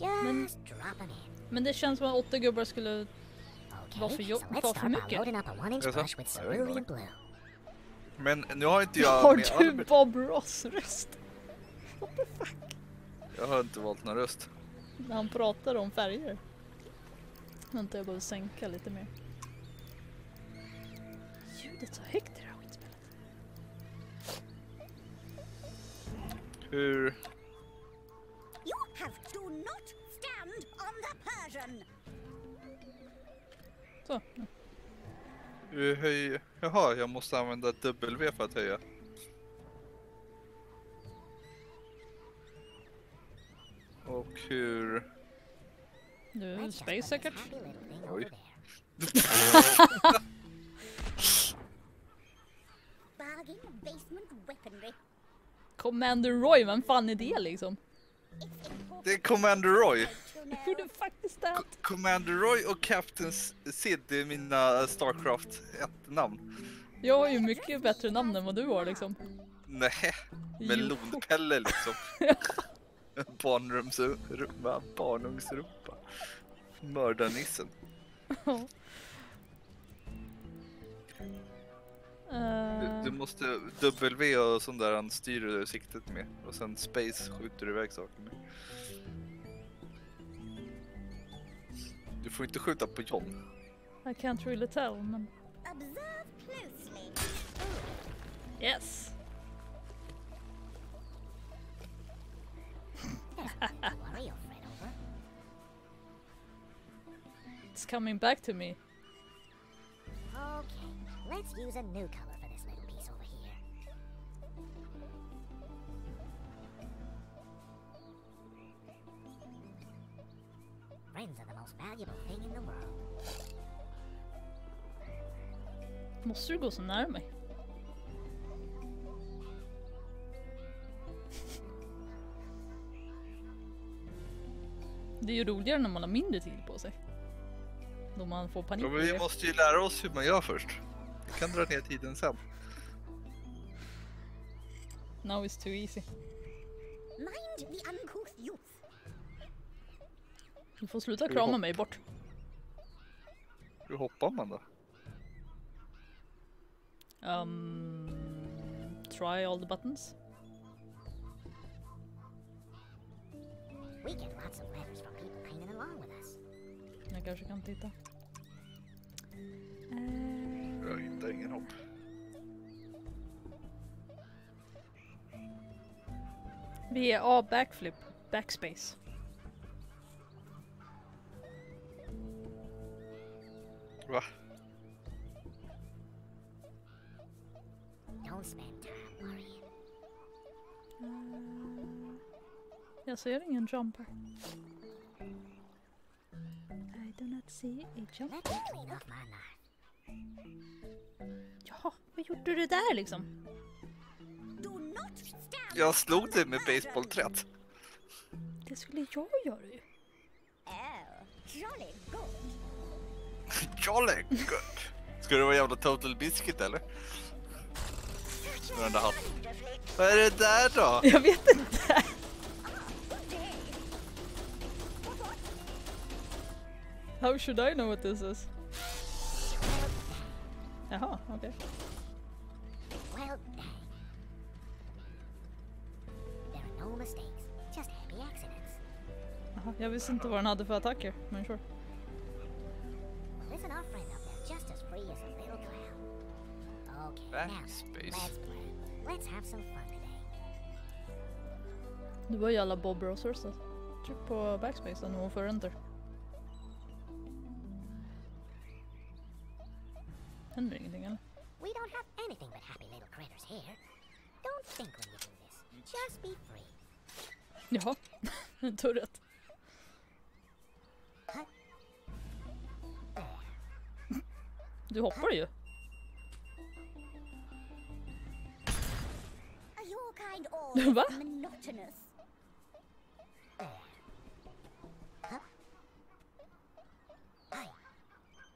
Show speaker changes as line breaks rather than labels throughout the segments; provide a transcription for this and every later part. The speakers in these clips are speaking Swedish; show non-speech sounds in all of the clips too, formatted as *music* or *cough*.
In.
Men det känns som att åtta gubbar skulle... Vad för jo-
let's
för mycket?
Men nu har inte jag
Har du
Albert.
Bob Ross-röst? *laughs*
Jag har inte valt någon röst.
När han pratar om färger. Vänta, jag behöver sänka lite mer. Ljudet så högt i det här skitspelet.
Hur...
Så.
hur höj... Jaha, jag måste använda W för att höja. Och hur...
Just
space säkert?
Oj.
Commander Roy, vem fan är det liksom?
Det är Commander Roy!
Hur du faktiskt det?
Co- Commander Roy och Captain Sid det är mina Starcraft 1-namn.
Jag har ju mycket bättre namn än vad du har liksom.
Nej, melonpelle liksom. *laughs* Barnrumsrumpa, barnugnsrumpa. Mördarnissen. Måste W och sånt där han styr siktet med. Och sen space skjuter du iväg saker med. Du får inte skjuta på John.
I can't really tell, men yes. It's coming back to me.
Okay, let's use a new color Friends are the most valuable thing in the world.
Måste du gå så nära mig? Det är ju roligare när man har mindre tid på sig. Då man får panik.
Ja, men vi måste ju lära oss hur man gör först. Vi kan dra ner tiden sen.
Now it's too easy.
Mind the.
Du får sluta krama mig bort.
Hur hoppar man då?
Um, try all the buttons.
We get lots of letters from people painting along with us.
Jag kanske kan titta.
Jag hittar ingen hopp.
Vi är A backflip, backspace.
Va?
Worrying.
Jag ser ingen jump här. I do not see a jump.
Let me clean off my knife.
Jaha, vad gjorde du där liksom?
Jag slog dig med
Persian.
basebollträt.
Det skulle jag göra ju.
Oh, jolly good.
Ska du vara jävla total biscuit eller? Med den Vad är det där då?
Jag vet inte. How should I know what this is? Jaha, okej.
Well dang. There are no mistakes, just happy accidents.
Jaha, Jag visste inte vad den hade för attacker, men sure.
Backspace.
Du var ju alla Bob Rossers då. Tryck på backspace och för enter. Händer ingenting eller?
We don't have anything but happy little critters here. Don't think when you do this. Just be free.
Jaha, *laughs* en turret. Du hoppar ju. *laughs* Va?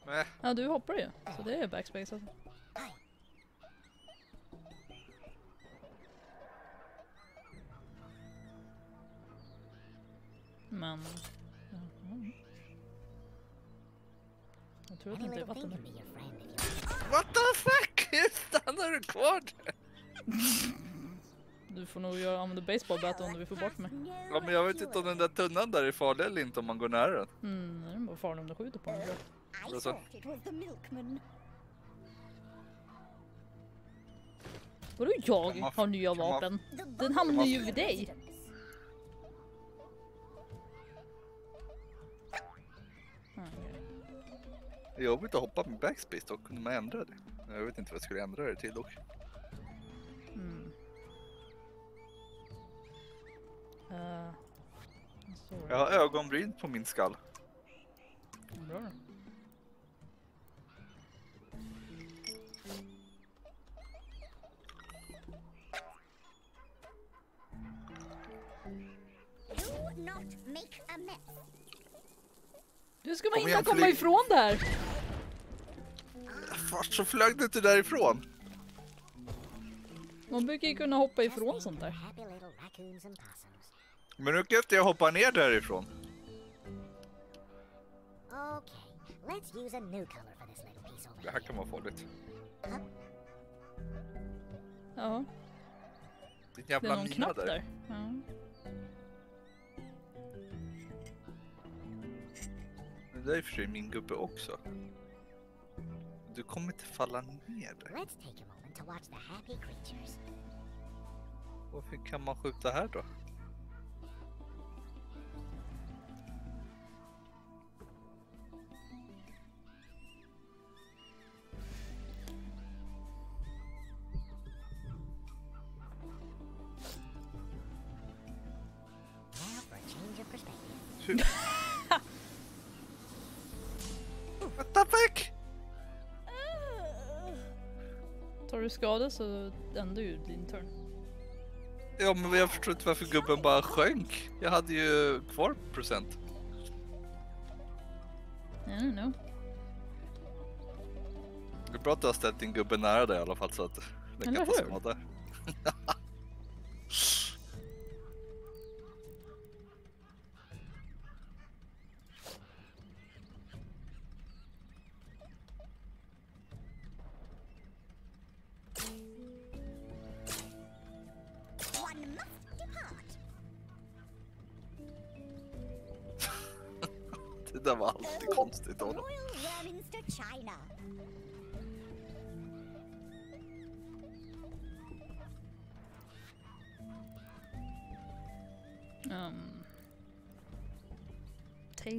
Nej.
Ja, du hoppar ju. Så det är backspace alltså. Men... jaha. Jag tror att det inte är vatten
What the fuck? *laughs* Stannar du kvar där? *laughs*
Du får nog göra, använda baseball bat om du vill få bort mig.
Ja men jag vet inte om den där tunnan där är farlig eller inte om man går nära den.
Mm, det är bara farligt om du skjuter på den.
Alltså.
Vadå jag har nya vapen? Den hamnar ju vid dig.
Det är jobbigt att hoppa med backspace dock, kunde man ändra det? Jag vet inte vad jag skulle ändra det till dock. Jag har ögonbryn på min skall.
Bra. Du ska man
Kom
hinna komma ifrån där!
Vart så flög du inte därifrån?
Man brukar ju kunna hoppa ifrån sånt där.
Men nu kan inte jag hoppa ner därifrån.
Okay, let's use a new color for this little piece over
Det här kan vara farligt.
Ja,
Din
det är
jävla
någon
mina
knapp
där.
där. Ja.
Det där är i och för sig min gubbe också. Du kommer inte falla ner där.
Let's take a moment to watch the happy creatures.
Varför kan man skjuta här då? Hur? What the fuck?
Tar du skada så ändrar ju din turn.
Ja men jag förstår inte varför gubben bara sjönk. Jag hade ju kvar procent.
I don't know.
Det är bra att du har ställt din gubbe nära dig i alla fall så att den
Eller
kan ta skada. *laughs*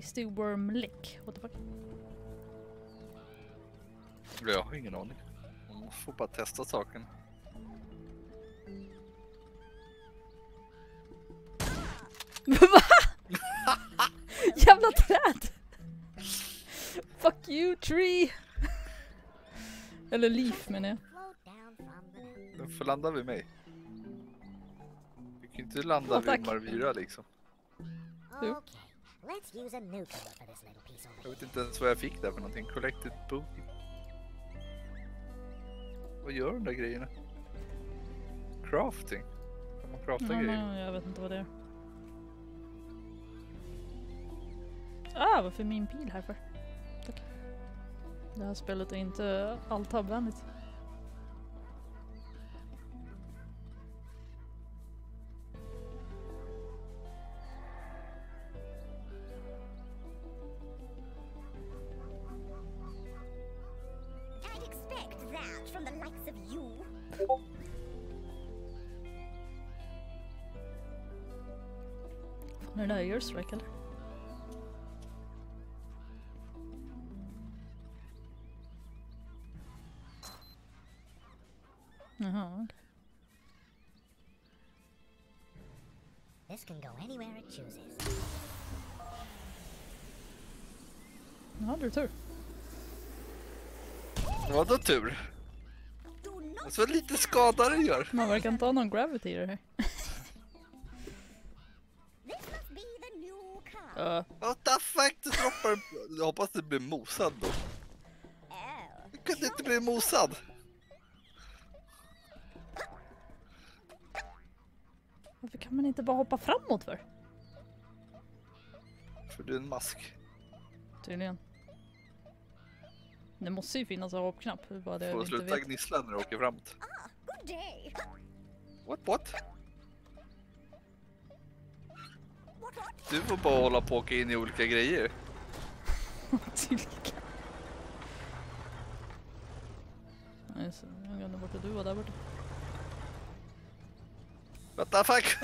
tasty worm lick. What the fuck?
Jag har ingen aning. Man får bara testa saken. *laughs*
Va? *laughs* Jävla träd! *laughs* Fuck you tree! Eller leaf menar jag.
Den får landa vid mig. Du kan ju inte landa
tack.
vid Marvira liksom.
Jo.
Okay, let's use a new color for this little piece over
Jag vet inte ens vad jag fick där för någonting. Collected booty. Vad gör de där grejerna? Crafting? Kan man crafta
Ja,
grejer?
men jag vet inte vad det är. Ah, varför min pil här för? Tack. Det här spelet är inte.
I'd
Fan, är det där airstrike eller? Jaha, uh-huh, okej.
This can go anywhere it chooses.
Nu hade du tur.
Vadå tur?
Do not
Så lite skada det gör.
Man verkar inte ha någon gravity i det här. Uh,
What the fuck? Du droppar Jag hoppas det blir mosad då. Det kunde inte bli mosad.
varför kan man inte bara hoppa framåt för?
För du är en mask.
Tydligen. Det måste ju finnas en hoppknapp. Bara det
Får
jag
du sluta gnissla när du åker framåt.
Ah.
What what?
What, what?
Du får bara hålla på och åka in i olika grejer.
Tydligen. Nej, så jag glömde bort att du var där borta.
What the fuck?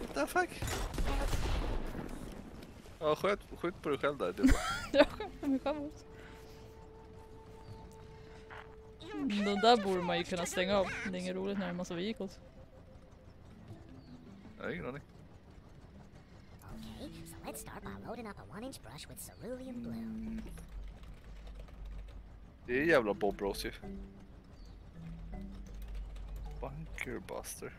What the fuck? Ja, skjut, skjut på dig själv där. Du. *laughs*
Jag skämtar mig själv också. Den där borde man ju kunna stänga av. Det är inget roligt när det är en massa vehicles.
Jag har ingen aning.
Okay, so let's start by loading up a one-inch brush with cerulean blue.
Det är jävla Bob Ross ju. Bunkerbuster.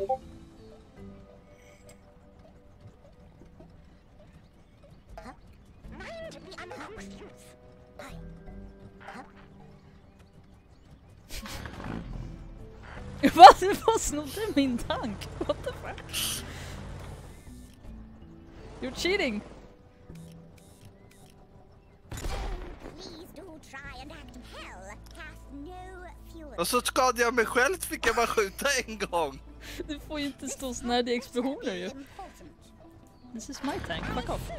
*laughs*
Vad?
Vad? Du bara snodde min tank? What the fuck? You're cheating!
Och så skadade jag mig själv fick jag bara skjuta en gång. *laughs*
Du får ju inte stå såna här, det är explosioner ju. This is my tank, fuck off.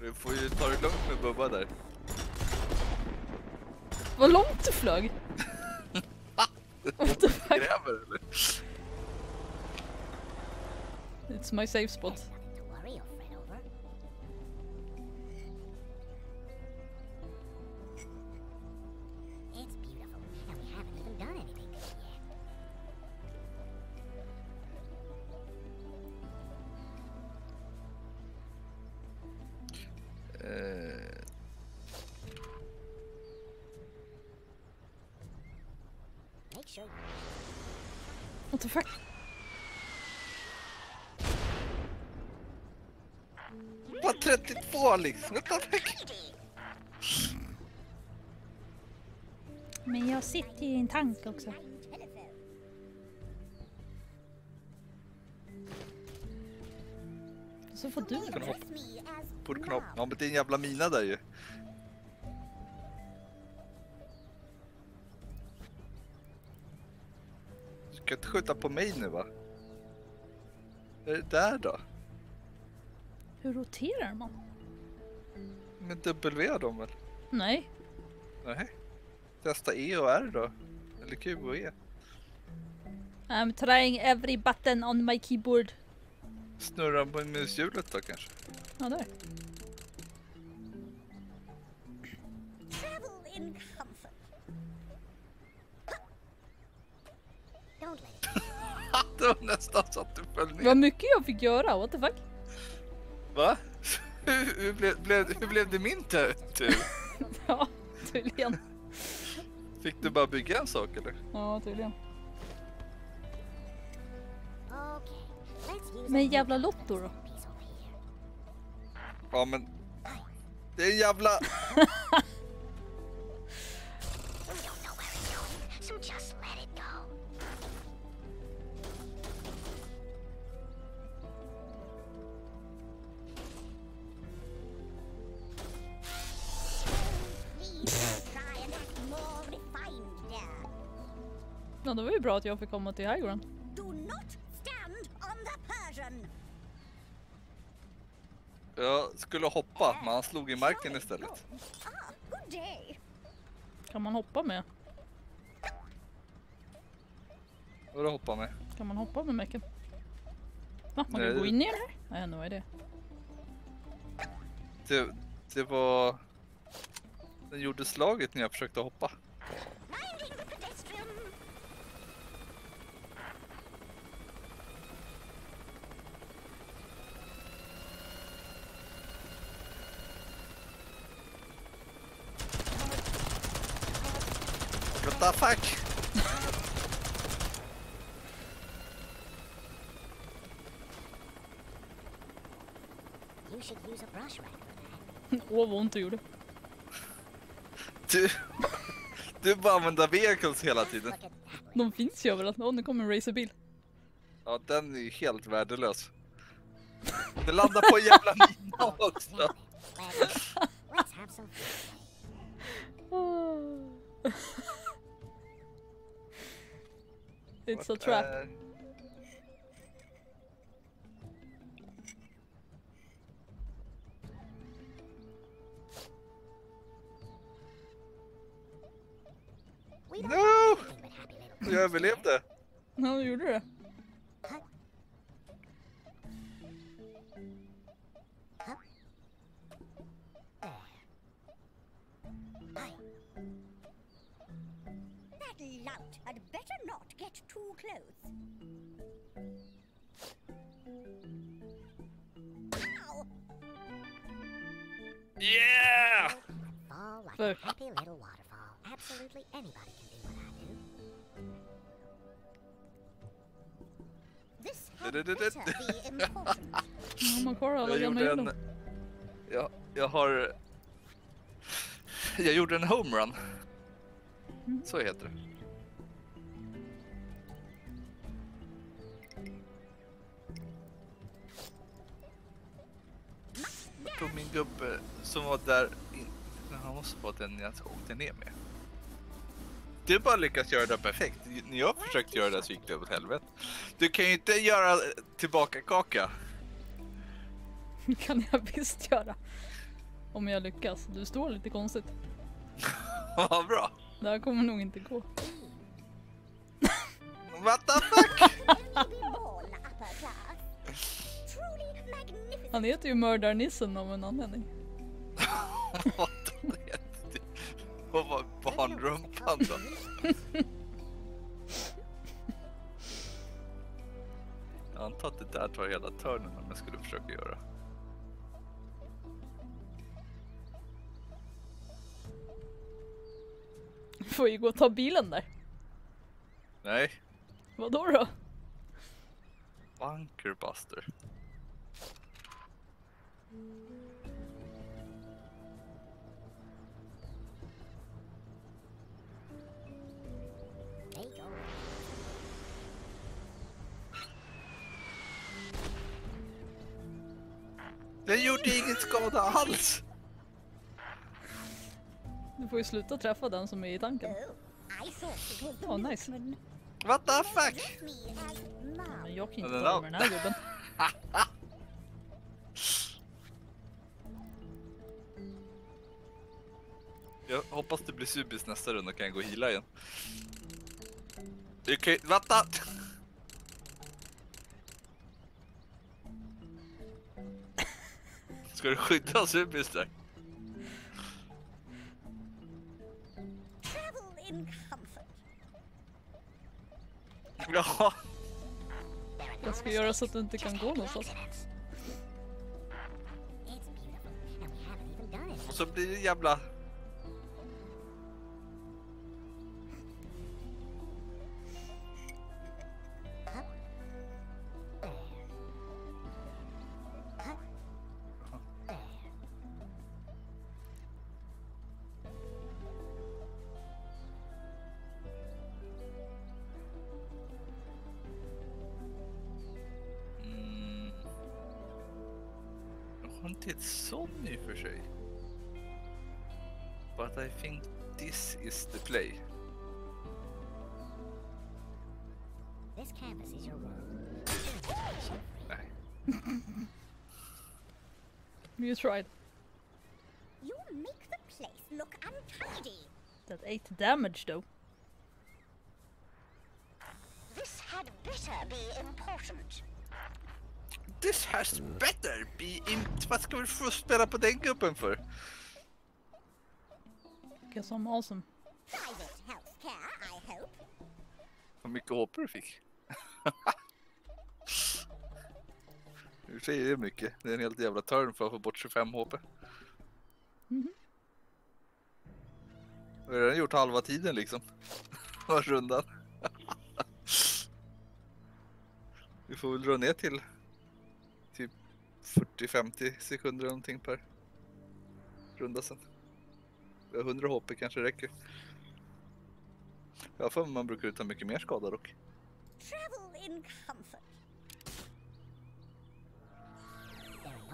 Du får ju ta det lugnt med Bubba där.
Vad långt du flög! *laughs* What the fuck?
Gräver eller?
It's my safe spot. What the fuck?
Bara 32 liksom. What the fuck?
Men jag sitter i en tank också. Så får du.
Hoppa på knopp.
mom.
Ja men det är en jävla mina där ju. Ska inte skjuta på mig nu va? Är det där då?
Hur roterar man?
Med W då väl?
Nej.
Nej. Testa E och R då. Eller Q och E.
I'm trying every button on my keyboard.
Snurra på mushjulet då kanske?
Ja, där. Vad mycket jag fick göra, what the fuck?
Va? *laughs* Hur, hur, blev, blev, hur blev det min tur? *laughs*
Ja, tydligen.
Fick du bara bygga en sak eller?
Ja, tydligen. Men jävla Lotto då?
Ja men... Det är en jävla... *laughs*
det var ju bra att jag fick komma till high ground.
Do not stand on the Persian.
Jag skulle hoppa, men han slog i marken istället.
Ah.
Kan man hoppa med?
Vadå hoppa med?
Kan man hoppa med mecken? Va? Man
Nej.
kan gå in i det här? Nej, no idea.
Det, det var... Den gjorde slaget när jag försökte hoppa. What the fuck?
Åh, oh, vad ont du gjorde.
Du... Du bara använder vehicles hela tiden.
De finns ju överallt. Åh, oh, nu kommer en racerbil.
Ja, den är ju helt värdelös. Det landar på en jävla *laughs* mina också.
oh. It's a
What,
trap.
eh,
We don't
No! Jag överlevde.
Ja, du gjorde det.
Lout had better not get too close. Ow!
Yeah!
Fall like
Fuck.
a happy little waterfall. Absolutely anybody can do what I do.
This had better be important. *laughs*
Har man kvar alla
Jag
gamla
en...
hjulen?
Ja, jag har... Jag gjorde en homerun. Mhm. Så heter det. Tog min gubbe som var där. Han måste vara den jag åkte ner med. Du bara lyckas göra det perfekt. När jag försökte göra det så gick det åt helvete. Du kan ju inte göra tillbaka kaka. *laughs*
kan jag visst göra. Om jag lyckas. Du står lite konstigt. *laughs*
Vad bra.
Det här kommer nog inte gå.
What the fuck? *laughs*
Han heter ju Mördarnissen av en anledning.
Vad *laughs* Vad var barnrumpan då? *laughs* Jag antar att det där tar hela törnen om jag skulle försöka göra.
Får ju gå och ta bilen där.
Nej,
Vadå då?
Bunkerbuster. Den gjorde ingen skada alls!
Du får ju sluta träffa den som är i tanken.
The
Oh, nice.
What the fuck?
Men jag kan inte ta med den här gubben. *laughs*
Jag hoppas det blir subis nästa runda kan jag gå och heala igen. Ju... Vänta! Ska du skydda subis där?
Travel in comfort.
Ja.
Jag ska göra så att du inte kan gå någonstans.
Och så blir det jävla...
You tried.
You make the place look untidy.
That eight damage though.
This had better be important.
This has better be in... Vad ska vi få spela på den gubben för?
Guess I'm awesome.
Private healthcare, I hope.
Vad mycket HP du fick. *laughs* I och för sig är det mycket. Det är en helt jävla turn för att få bort 25 HP.
Mhm.
Jag har redan gjort halva tiden liksom. *laughs* Var rundan. *laughs* Vi får väl dra ner till typ 40-50 sekunder eller någonting per runda sen. 100 HP kanske räcker. Jag har för mig man brukar ta mycket mer skada dock.
Travel in comfort.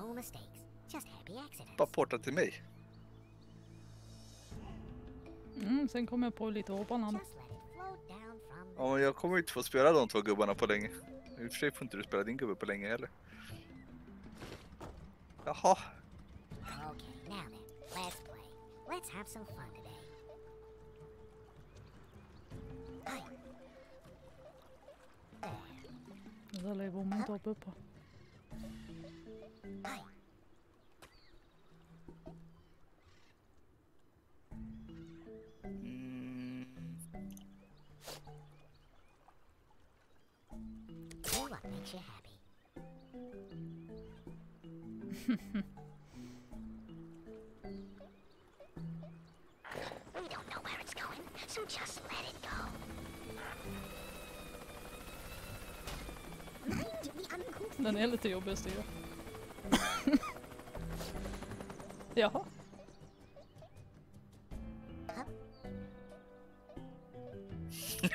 No mistakes, just happy accidents.
Bara porta till mig.
Mm, sen kom jag på lite
the
Ja, men jag kommer inte få spela de två gubbarna på länge. I och för sig får inte du spela din gubbe på länge heller. Jaha,
Okay, now then, let's play. Let's have some fun today.
Det där lär ju bommen inte hoppa upp på.
Hi.
mm,
Do what makes you happy. we don't know where it's going, so just let it go.
Mind the uncouth
Den är lite jobbig att styra. *laughs* Jaha.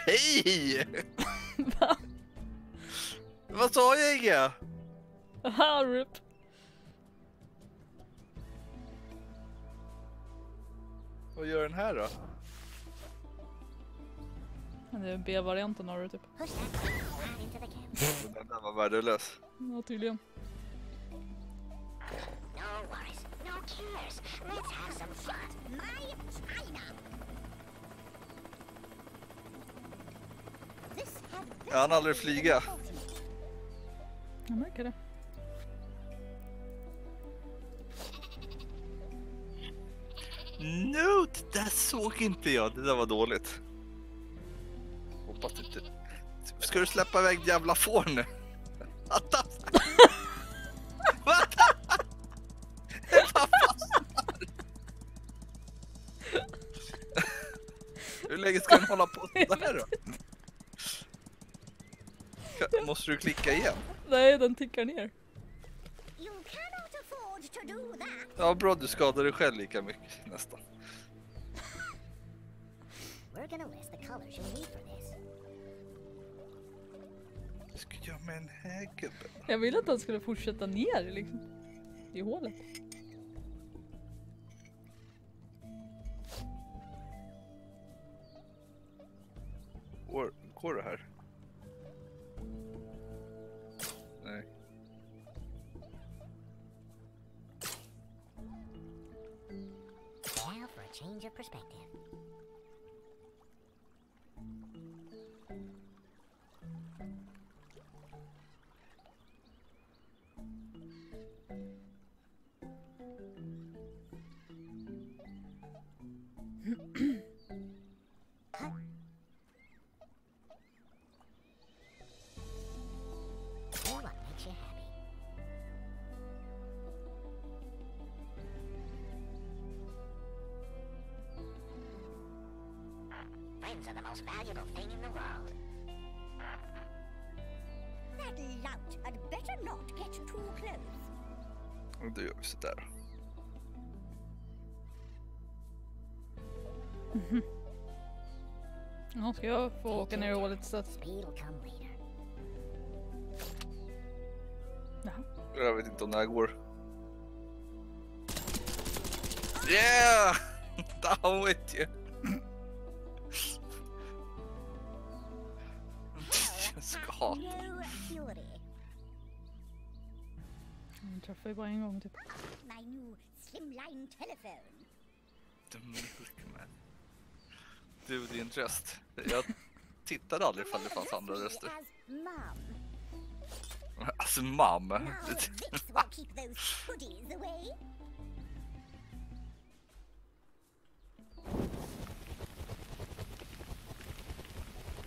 hej!
Va?
Vad sa jag Inga?
Aha, rip.
Vad gör den här då?
Det är B-varianten av det typ.
Den där var värdelös.
Ja, tydligen.
Cares. Let's have some fun.
my china.
Jag hann aldrig flyga.
Jag märker det.
No, det där såg inte jag. Det där var dåligt. Hoppas inte... Ska du släppa iväg jävla får nu? Måste du klicka igen?
Nej, den tickar ner.
Ja bra, du skadar dig själv lika mycket nästan. Ska jag göra med den här gubben?
Jag ville att den skulle fortsätta ner liksom. I hålet.
Friends are the most valuable thing in the world.
That lout had better not get too close.
Och Då gör vi sådär.
Ja, ska jag få åka ner i hålet istället?
Speed will come later.
Jaha.
Jag vet inte om det här går. Yeah! *laughs* Down with you!
Ju bara en gång typ.
My new slimline telephone.
The Milkman. Du, din röst. Jag tittade aldrig ifall det fanns andra röster.
As mum.
Alltså mam.
Now this will keep those hoodies away.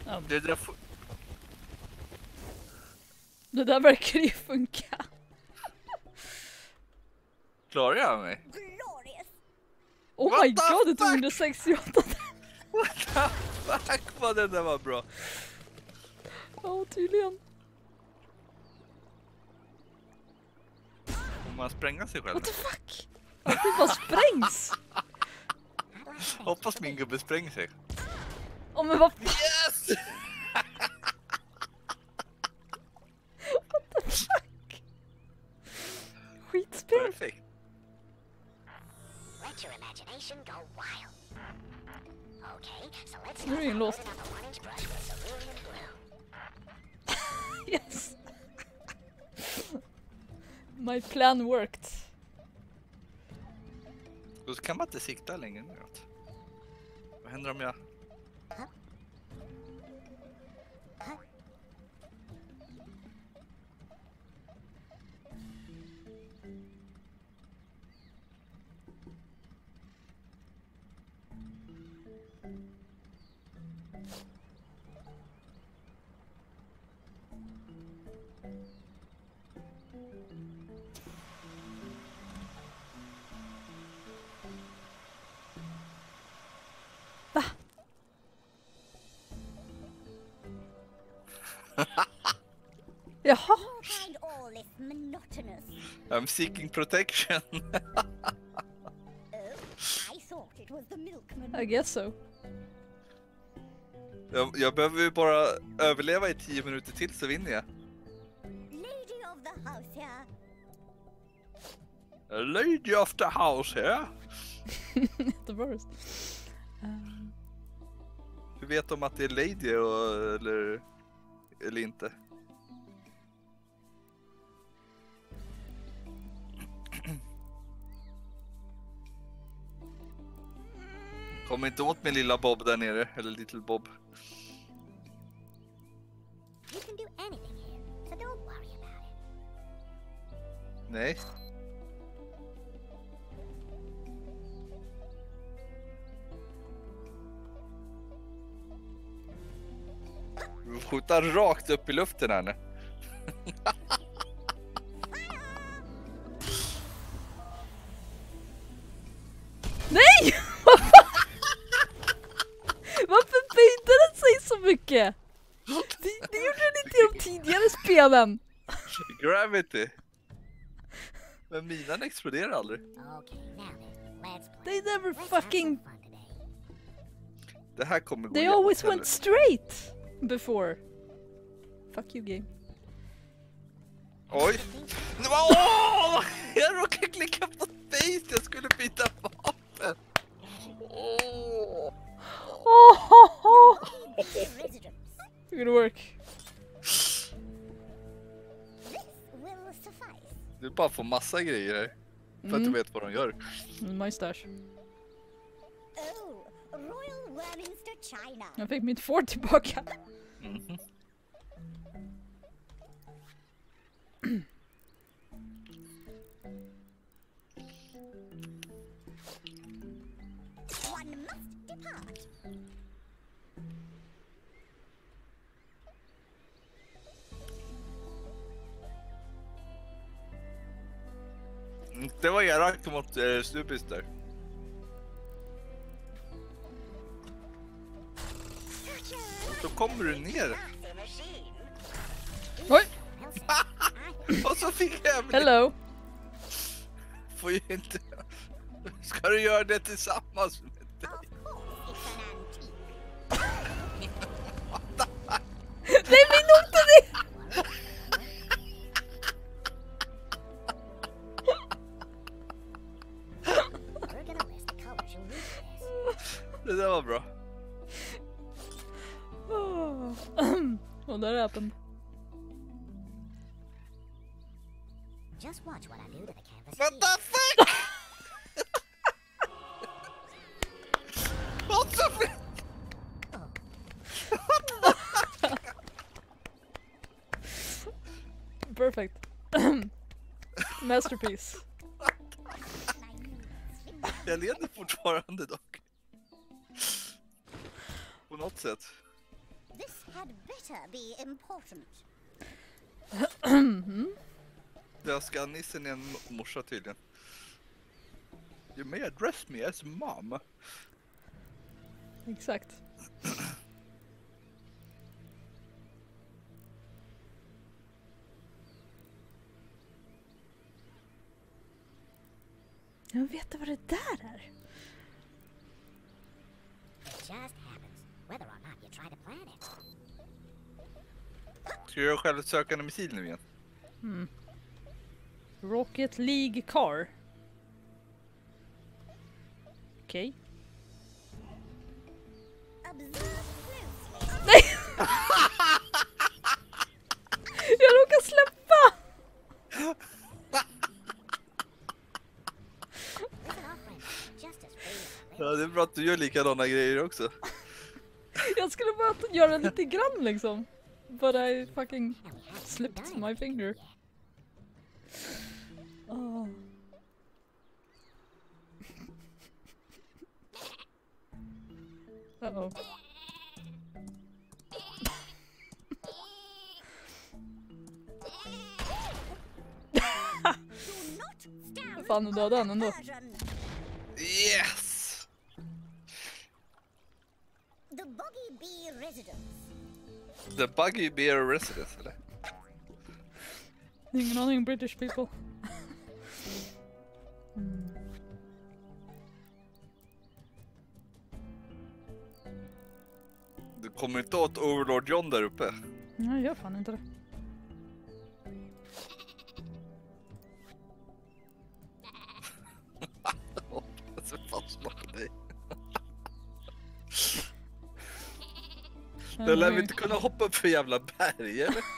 Ja,
Det där får...
det där verkar ju funka.
Klarar jag mig?
Glorious.
Oh
What
my god, det tog
fuck?
168
What the fuck vad den där var bra.
Ja, tydligen.
man spränga sig själv?
What the fuck? Allting bara sprängs! *laughs*
Hoppas min gubbe spränger sig.
Åh men vad
Yes! *laughs*
what the fuck? Skitspel!
Perfekt.
Let your imagination go wild. Okay, so let's
Nu är det inlåst.
start with another one inch brush with cerulean blue. *laughs*
Yes! My plan worked.
Då kan man inte sikta längre neråt. Vad händer om jag... *laughs*
Jaha!
I'm seeking protection.
I
guess so.
Jag, jag behöver ju bara överleva i 10 minuter till så vinner jag.
Lady of the house here.
A lady of the house here. *laughs*
the worst. Um,
Hur vet de att det är lady och, eller, eller inte? Kom inte åt min lilla Bob där nere, eller Little Bob.
Here, so.
Nej. Skjuta rakt upp i luften här nu.
Nej! *laughs* Varför böjde den sig så mycket? Det, det gjorde den inte i de tidigare spelen.
Gravity. Men minan exploderar aldrig.
They never fucking...
Det här kommer gå
They always went straight before. Fuck you game.
Oj! Åh! Jag råkade klicka på space, jag skulle byta vapen! Åh!
Oh, gonna work.
This will suffice.
Du bara får massa grejer här. För att
Mm.
du vet vad de gör.
My stash.
Oh, Royal Warminster China.
Jag fick mitt fort tillbaka.
Mm, Det var elakt mot eh, Stupis där. Så kommer du ner.
Oj! *laughs*
och så fick jag även...
Hello!
Får ju inte... Ska du göra det tillsammans med dig? *laughs*
Nej min not är
Just watch what I do to the canvas.
What the fuck? *laughs* What the fuck? *laughs*
Perfect. *coughs* Masterpiece.
Jag leder fortfarande dock. På något sätt.
This had better be important. *coughs* Mhm.
Dödskalnissen är en morsa tydligen. You may address me as mom.
Exakt. Jag veta vad det där är.
Ska du göra självsökande missil nu igen?
Mm. Rocket League Car. Okej.
Closely.
Nej! *laughs* Jag råkade släppa!
Ja, det är bra att du gör likadana grejer också.
Jag skulle bara göra lite grann liksom. But I fucking slipped my finger.
Yet.
Oh. Uh oh.
Do not stand
Fan, du dödade han ändå.
Yes!
The Boggy Bee Residence.
The Buggy Bear Residence eller?
Ingen aning British people.
Kommer inte åt Overlord John där uppe?
Nej, jag gör fan inte det. *laughs*
Alltså fastna på dig. Den lär vi inte kunna hoppa upp för jävla berg eller? *laughs*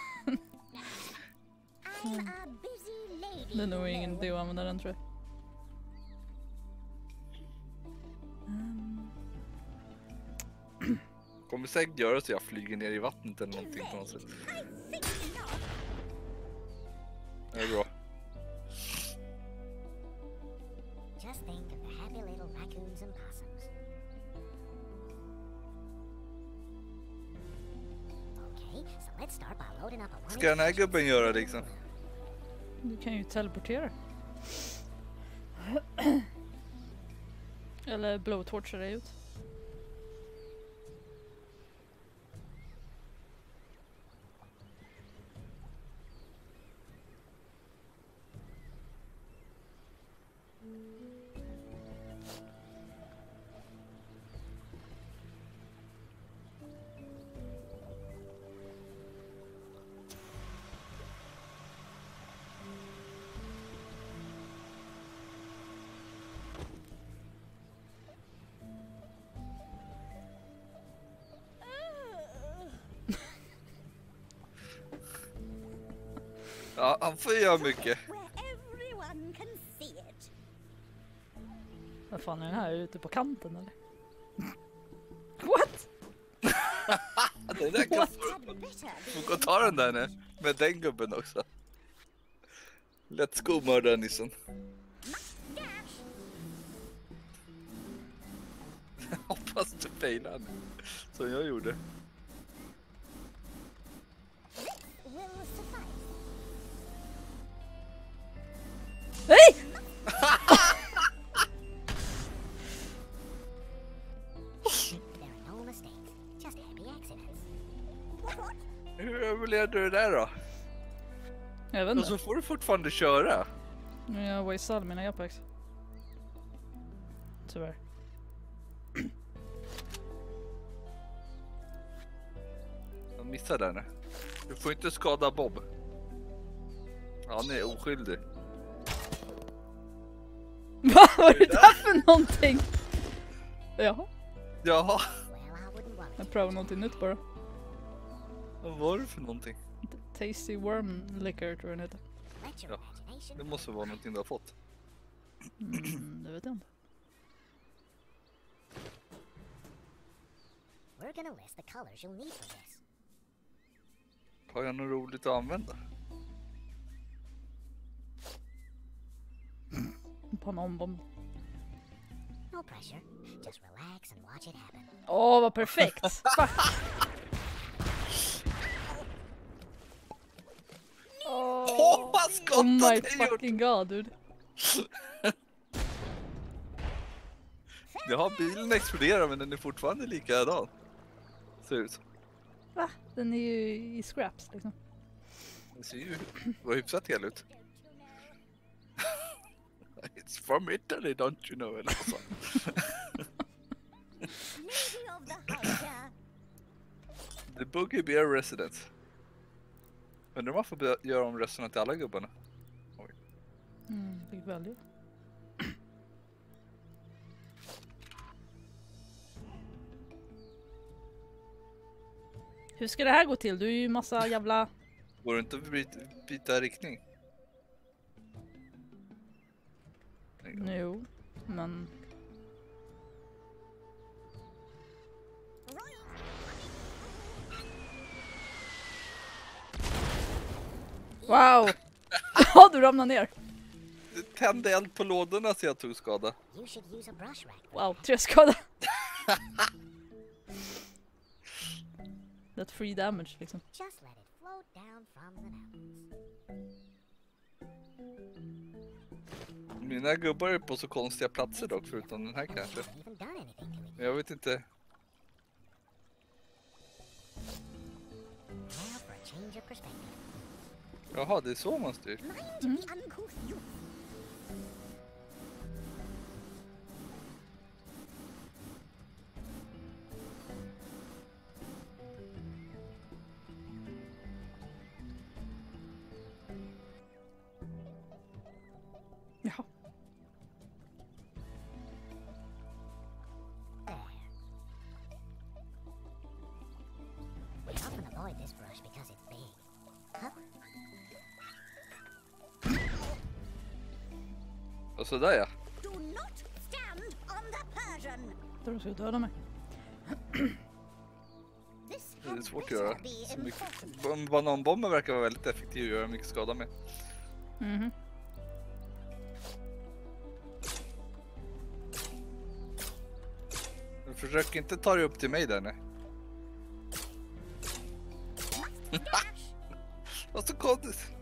Det är nog ingen idé att använda den tror jag.
Kommer säkert göra så jag flyger ner i vattnet eller någonting på något sätt. Det är bra. Ska den här gubben göra liksom?
Du kan ju teleportera. *coughs* Eller blowtorcha dig ut.
Ja, han får göra mycket.
Vad fan är den här ute på kanten eller? *laughs* What? *laughs*
Det där kan få och ta den där nu. Med den gubben också. Let's go mördarnissen. *laughs* Hoppas du failar nu. Som jag gjorde.
What?
Hur överlevde du det där då?
Jag vet
Och så
inte.
får du fortfarande köra.
Men jag wasteade mina apex. Tyvärr.
Jag missade den. Du får inte skada Bob. Han är oskyldig.
Vad var det där för någonting? Jaha,
Jaha,
jag provar någonting nytt bara.
vad var det för någonting?
Tasty worm liquor tror jag den heter.
Ja. Det måste vara någonting du har fått.
Mm, det vet jag inte.
The.
Har jag något roligt att använda?
Panonbomb.
No pressure. Just relax and watch it happen.
Åh, vad perfekt! *laughs*
Åh, vad skottat
Oh my fucking god dude.
Ja, bilen exploderar men den är fortfarande likadan. Ser ut.
Va? Den är ju i scraps liksom.
Det ser ju var hyfsat hel ut. It's from Italy, don't you know? Eller
of *laughs* the
Boogie Bear Residence. Undrar be- göra om rösterna till alla gubbarna?
Mm, fick välja. Hur ska det här gå till? Du är ju massa jävla...
Går det inte att byta, byta riktning?
Jo, men... Wow! *laughs* Ja, du ramlade ner.
Du tände eld på lådorna så jag tog skada.
Wow, tre skada. *laughs* That free damage liksom.
Mina gubbar är på så konstiga platser dock, förutom den här kanske. Men jag vet inte. Jaha, det är så man styr. Mm. Sådär ja.
Do not stand on the Persian.
Där du ska döda mig. *clears throat*
Det är svårt att göra. Så mycket. Bananbomber verkar vara väldigt effektiv och göra mycket skada med.
Mhm.
Men Försök inte ta dig upp till mig där nu. *laughs* Vad så konstigt.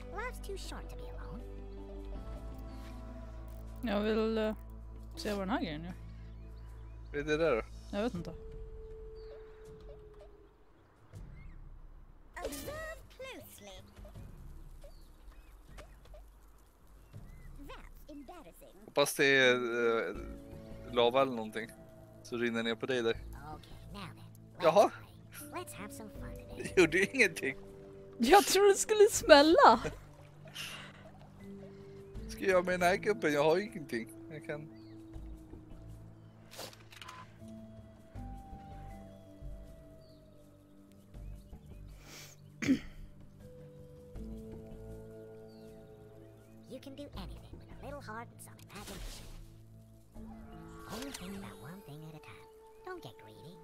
Jag vill eh, se vad den här grejen gör.
Vad är det där då?
Jag vet inte.
Hoppas det är eh, lava eller någonting. Så rinner ner på dig där. Jaha. Det gjorde ju ingenting.
Jag tror det skulle smälla!
Ska jag göra med den här gubben? Jag har ju ingenting. Jag kan...
You can do anything with a little heart and some imagination. Only think about one thing at a time. Don't get greedy.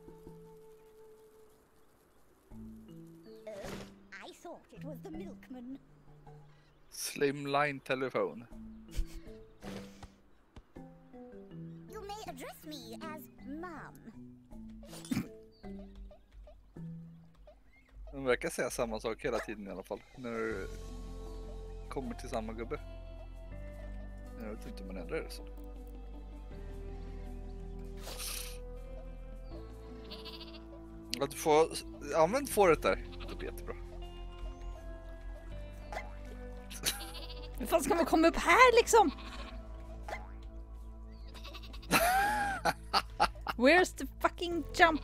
Uh, I thought it was the milkman.
Slimline telefon.
You may address me as Mum.
De verkar säga samma sak hela tiden i alla fall. När du kommer till samma gubbe. Jag vet inte om man ändrar det så. Att du får... Använd fåret där. Det blir jättebra.
Hur fan ska man komma upp här liksom? Where's the fucking jump?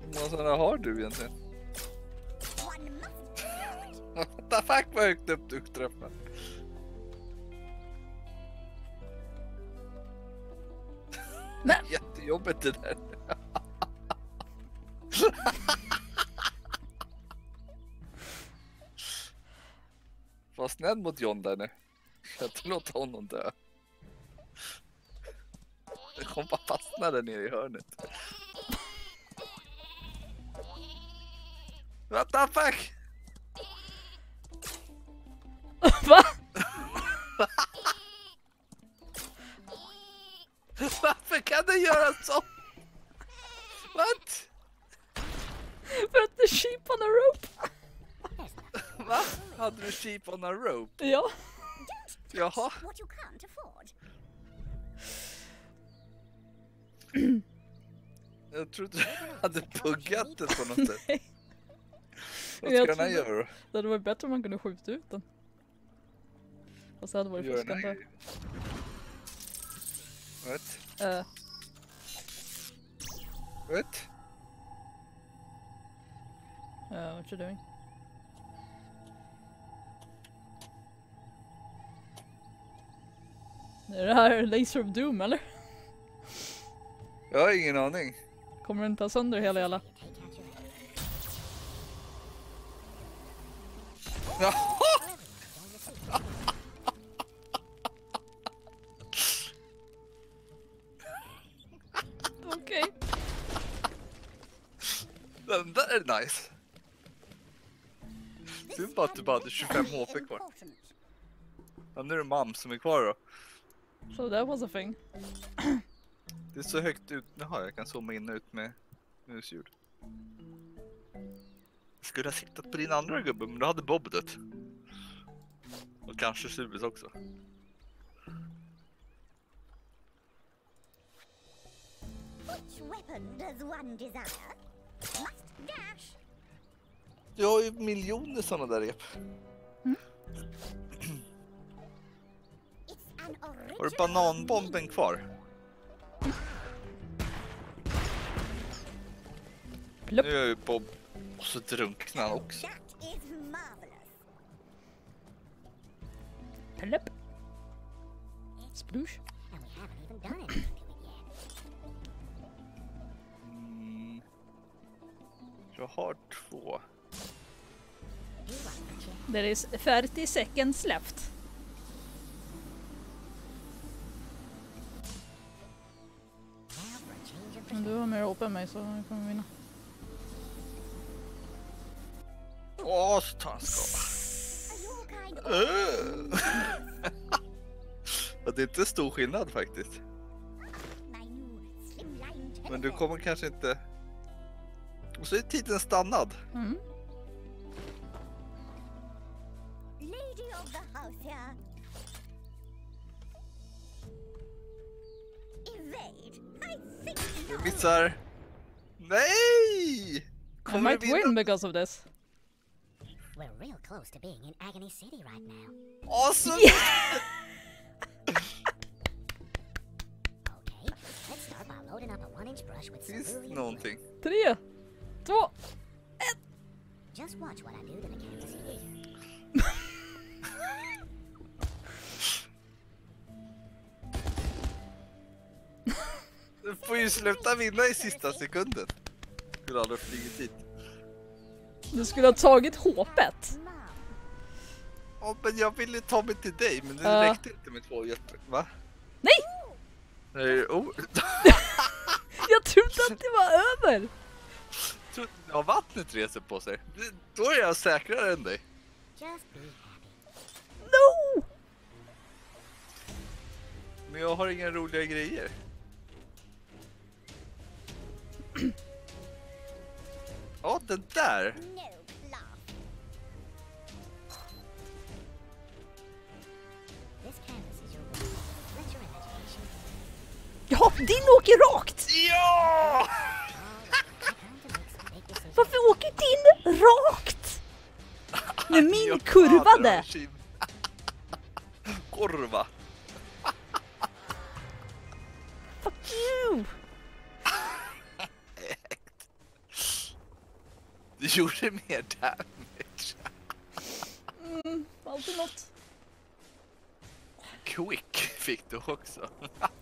Hur många sådana har du egentligen? What the fuck vad högt upp du träffar.
Men-
Jättejobbigt det där. Var snäll mot John där nu. Kan inte låta honom dö. Jag kommer bara fastna där nere i hörnet. What the fuck? *laughs*
Va?
Varför kan du göra så? What?
För att the sheep on a rope?
Va? Hade du sheep on a rope?
Ja.
Jaha. *laughs*
what you can't afford. *clears throat*
Jag trodde du hade buggat det på något sätt. *laughs*
Nej.
Vad ska den här göra då?
Det hade varit bättre om man kunde skjuta ut den. Fast det hade varit
Gör
fusk
den
antar
här
jag.
grejen. What?
Eh,
What?
uh, what you doing? Är det här Laser of Doom eller?
Jag har ingen aning.
Kommer den ta sönder hela jävla... *laughs* Okej.
Den där är nice. Synd bara att du bara hade 25 HP kvar. Ja, nu är det mam som är kvar då.
So that was a thing. *clears throat*
Det är så högt ut. Jaha, jag kan zooma in och ut med musljud. Skulle ha siktat på din andra gubbe, men du hade Bob dött. Och kanske Subis också.
Which weapon does one desire? Must dash.
Jag har ju miljoner sådana där rep.
Original.
Har du bananbomben kvar?
Plupp.
Nu är ju Bob... Och så drunknar han också.
Plupp.
Yet.
Mm. Jag har två.
There is 30 seconds left. Men du har mer HP än mig så jag kommer vinna.
Åh, så tar han skada. *laughs* Det är inte stor skillnad faktiskt. Men du kommer kanske inte... Och så är tiden stannad.
Mm.
Think
Du
not.
missar... Nej!
I might
du vinna?
win because of this.
We're real close to being in Agony City right now.
Awesome!
Okay, let's start by loading up a one-inch brush with
Finns
cerulean
någonting.
Tre, två,
glue. Just watch what I do to the canvas here.
Får ju sluta vinna i sista sekunden. Skulle aldrig flugit dit.
du skulle ha tagit hoppet.
Ja, men jag ville ta mig till dig, men det
Ja.
räckte inte med två jätte... Va?
Nej!
Nej, oh. *laughs*
Jag trodde att det var över.
Ja, vattnet reser på sig. Då är jag säkrare än dig.
No!
Men jag har inga roliga grejer.
Let your imagination
Ja, din åker rakt!
Ja!
Varför åker din rakt? Med min kurvade.
har *laughs* Du gjorde mer damage.
Mm, alltid något.
Quick fick du också. *laughs*